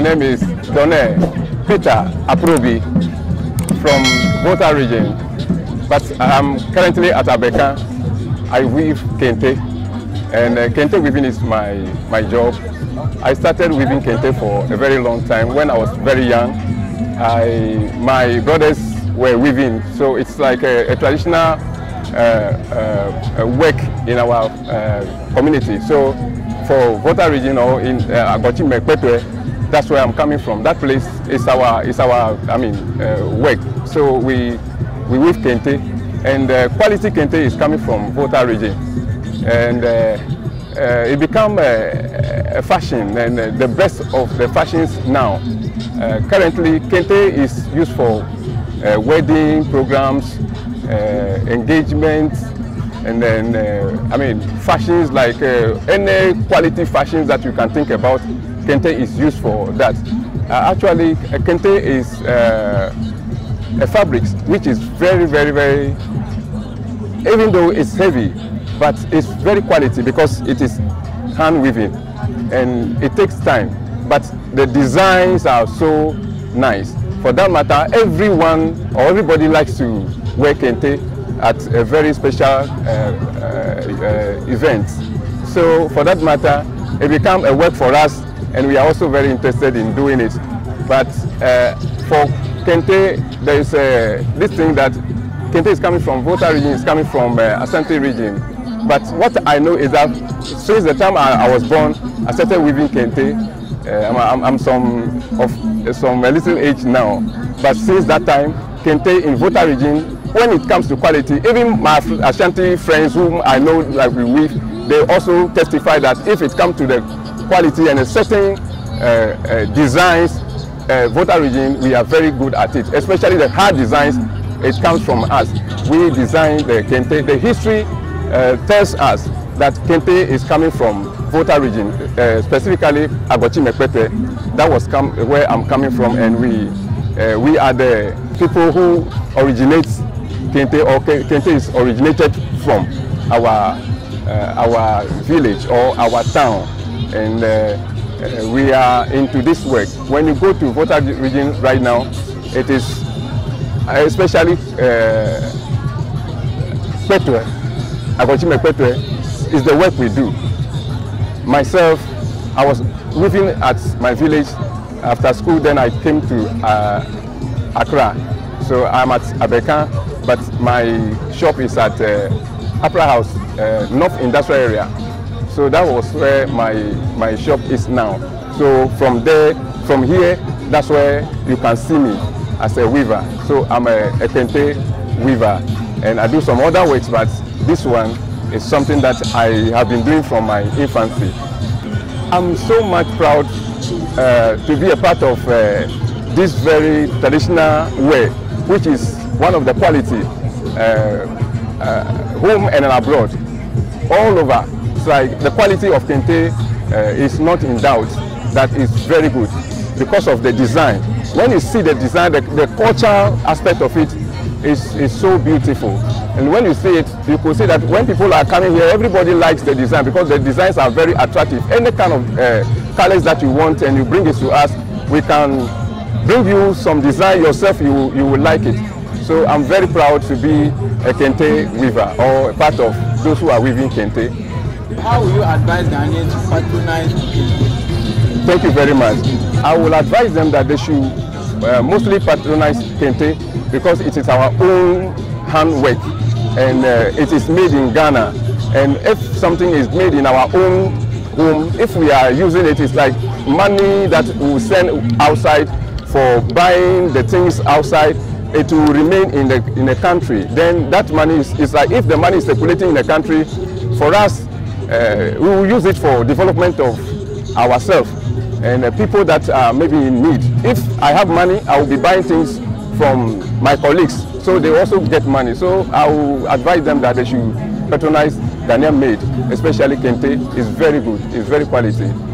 name is Donne Peter Aprobi from Volta region, but I'm currently at Abeka. I weave kente, and uh, kente weaving is my, my job. I started weaving kente for a very long time. When I was very young, I, my brothers were weaving, so it's like a, a traditional uh, uh, work in our uh, community. So for Volta region or in uh, Agotime that's where I'm coming from. That place is our, is our I mean, uh, work. So we, we weave kente, and uh, quality kente is coming from Volta region. And uh, uh, it become a, a fashion and uh, the best of the fashions now. Uh, currently, kente is used for uh, wedding programs, uh, engagements, and then uh, I mean fashions like uh, any quality fashions that you can think about. Kente is used for that. Uh, actually, kente is uh, a fabric which is very, very, very, even though it's heavy, but it's very quality because it is hand weaving and it takes time. But the designs are so nice. For that matter, everyone or everybody likes to wear kente at a very special uh, uh, uh, event. So for that matter, it became a work for us and we are also very interested in doing it. But uh, for Kente, there is uh, this thing that Kente is coming from Volta region, is coming from uh, Asante region. But what I know is that since the time I, I was born, I started weaving Kente. Uh, I'm, I'm, I'm some of some a little age now. But since that time, Kente in Volta region, when it comes to quality, even my Ashanti friends whom I know like we weave, they also testify that if it comes to the quality and a certain uh, uh, designs, uh, Volta region, we are very good at it, especially the hard designs, it comes from us. We design the Kente. The history uh, tells us that Kente is coming from Volta region, uh, specifically Agochi Mekpete. That was come, where I'm coming from and we, uh, we are the people who originate Kente or Kente is originated from our, our village or our town and uh, uh, we are into this work. When you go to Volta region right now, it is especially uh, Kpetoe, Agotime Kpetoe, is the work we do. Myself, I was living at my village after school, then I came to uh, Accra. So I'm at Abeka, but my shop is at uh, House, uh, North Industrial Area. So that was where my, my shop is now. So from there, from here, that's where you can see me as a weaver. So I'm a, a kente weaver and I do some other works, but this one is something that I have been doing from my infancy. I'm so much proud uh, to be a part of uh, this very traditional way, which is one of the quality uh, uh home and abroad, all over it's like the quality of kente uh, is not in doubt. That is very good because of the design. When you see the design, the, the cultural aspect of it is, is so beautiful. And when you see it, you could see that when people are coming here, everybody likes the design because the designs are very attractive. Any kind of uh, colors that you want and you bring it to us, we can bring you some design yourself, you, you will like it. So I'm very proud to be a Kente weaver or a part of those who are weaving Kente. How will you advise Ghanaians to patronize Kente? Thank you very much. I will advise them that they should uh, mostly patronize Kente because it is our own handwork and uh, it is made in Ghana. And if something is made in our own home, if we are using it, it's like money that we send outside for buying the things outside it will remain in the in the country then that money is, is like if the money is circulating in the country for us uh, we will use it for development of ourselves and uh, people that are maybe in need. If I have money, I will be buying things from my colleagues, so they also get money. So I will advise them that they should patronize Ghanaian made, especially Kente. It's very good, it's very quality.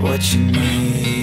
What you need